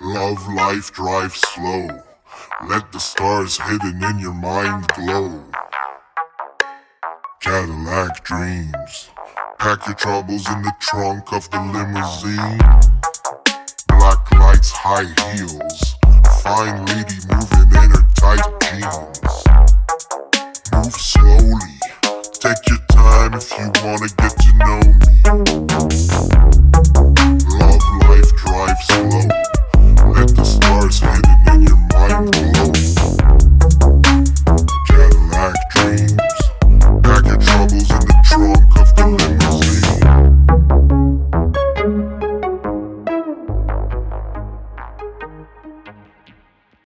Love life, drive slow. Let the stars hidden in your mind glow. Cadillac dreams. Pack your troubles in the trunk of the limousine. Black lights, high heels. Fine lady moving in her tight jeans. Move slowly. Take your time if you wanna get to know me.